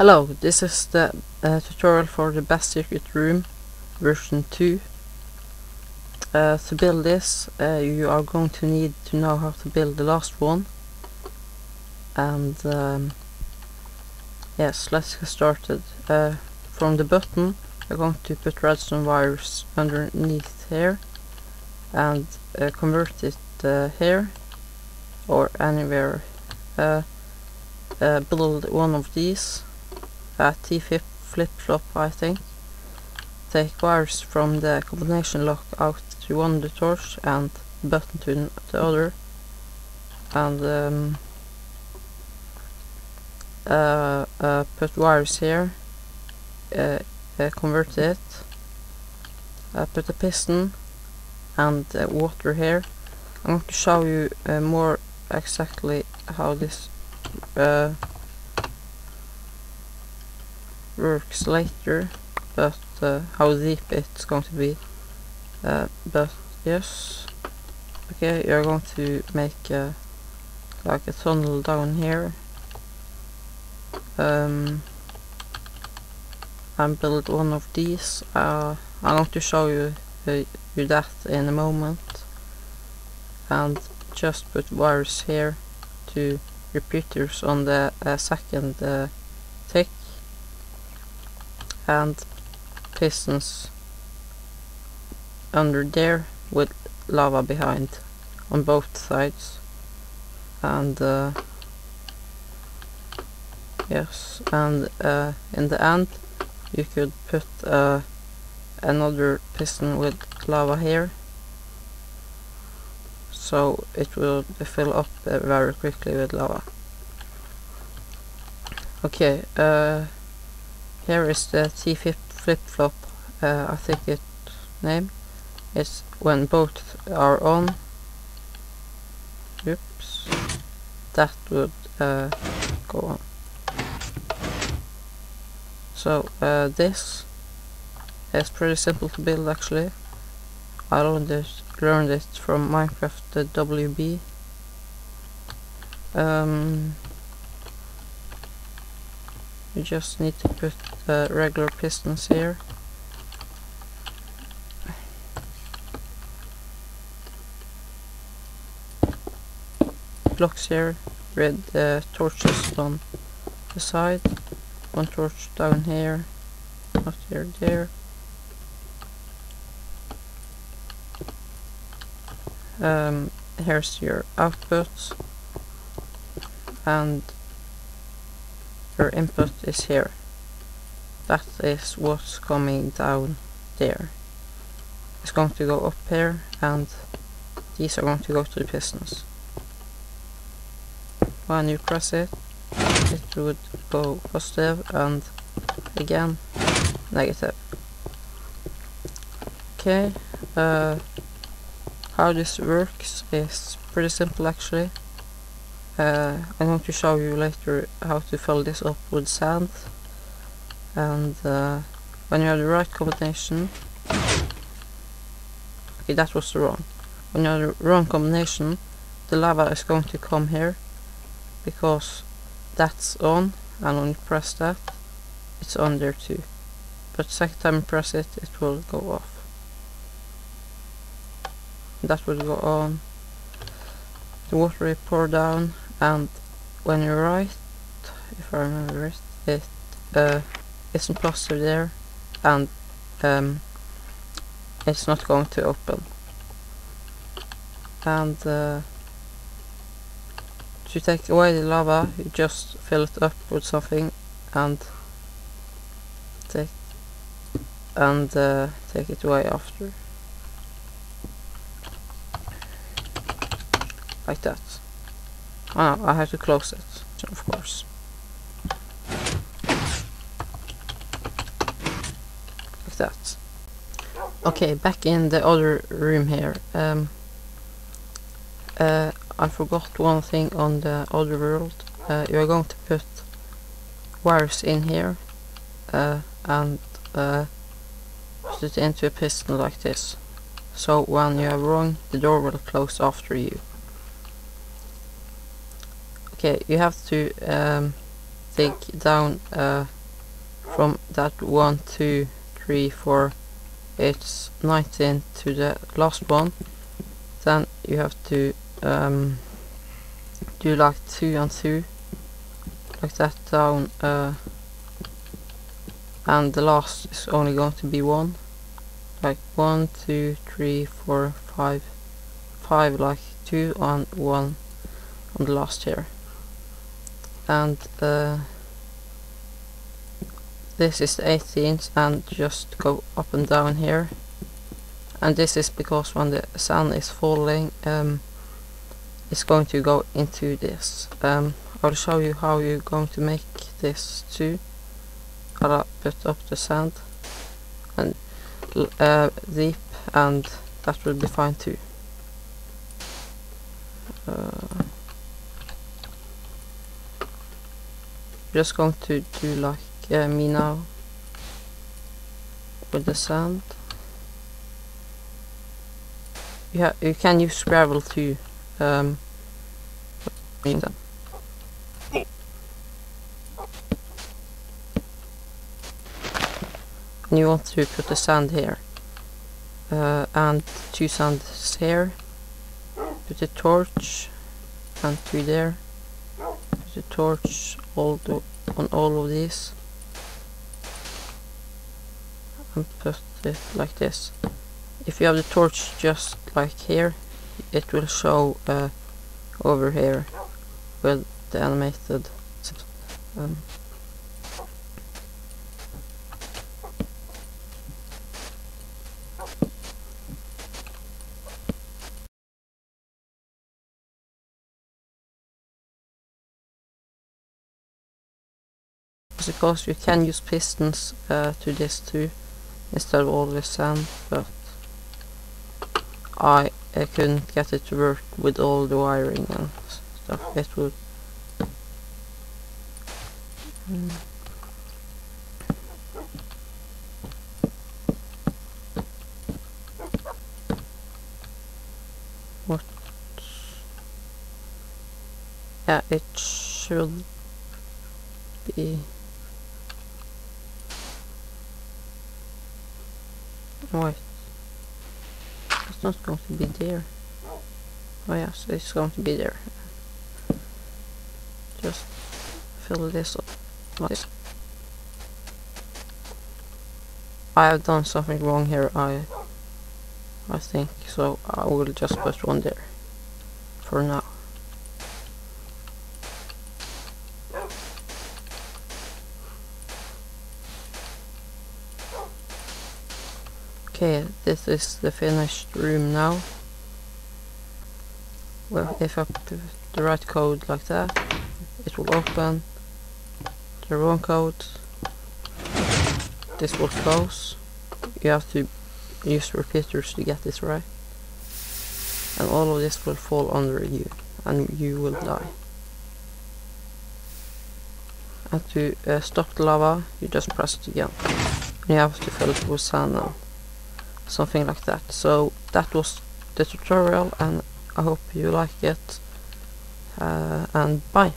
Hello, this is the uh, tutorial for the best secret room version 2. Uh, to build this uh, you are going to need to know how to build the last one and um, yes let's get started. Uh, from the button I'm going to put redstone wires underneath here and uh, convert it uh, here or anywhere. build one of these T-flip flip-flop I think. Take wires from the combination lock out to one the torch and button to the other and um, uh, uh, put wires here, uh, uh convert it, uh, put a piston and uh, water here. I'm going to show you more exactly how this works later, but uh, how deep it's going to be. Uh, but yes, okay, you're going to make like a tunnel down here. Um, and build one of these. Uh, I'm going to show you, uh, you that in a moment. And just put wires here to repeaters on the uh, second and pistons under there with lava behind on both sides. And uh, yes and uh, in the end you could put uh, another piston with lava here. So it will fill up uh, very quickly with lava. Okay uh, here is the T-flip flip-flop, uh, I think its name. It's when both are on. Oops. That would uh, go on. So uh, this is pretty simple to build actually. I learned it, learned it from Minecraft the WB. Um, you just need to put the regular pistons here. Blocks here red torches on the side one torch down here not here there. Um, here's your output. And your input is here. That is what's coming down there. It's going to go up here and these are going to go to the pistons. When you press it, it would go positive and again negative. Okay, uh, how this works is pretty simple actually. Uh, I'm going to show you later how to fill this up with sand. And uh, when you have the right combination okay that was the wrong. When you have the wrong combination the lava is going to come here because that's on and when you press that it's on there too. But second time you press it it will go off. That will go on. The water will pour down and when you write if I remember it it uh, isn't positive there and um, it's not going to open. And uh, to take away the lava you just fill it up with something and take and uh, take it away after. Like that Oh, I have to close it, of course. Like that. Okay, back in the other room here. Um, uh, I forgot one thing on the other world. Uh, you are going to put wires in here uh, and uh, put it into a piston like this. So when you are wrong, the door will close after you. Okay, you have to um, dig down uh, from that one, two, three, four, it's 19 to the last one. Then you have to um, do like two and two like that down uh, and the last is only going to be one. Like one two three four five five like two and one on the last here and uh, this is the 18th and just go up and down here. And this is because when the sun is falling um, it's going to go into this. Um, I'll show you how you're going to make this too. I'll put up the sand and uh, deep and that will be fine too. Uh, just going to do like uh, me now with the sand yeah, you can use gravel too. Um, and you want to put the sand here. Uh, and two sands here. Put the torch and two there. Put a torch all on all of these. And put it like this if you have the torch just like here it will show uh, over here with the animated um, I suppose you can use pistons uh, to this too instead of all the sand but I, I couldn't get it to work with all the wiring and stuff. It would. What? Yeah, it should be. Wait it's not going to be there. Oh yes, it's going to be there. Just fill this up. I have done something wrong here, I I think, so I will just put one there for now. Okay, this is the finished room now. Well, if I put the right code like that, it will open. The wrong code, this will close. You have to use repeaters to get this right. And all of this will fall under you, and you will die. And to uh, stop the lava, you just press it again. And you have to fill it with sand now something like that. So that was the tutorial and I hope you like it. Uh, and bye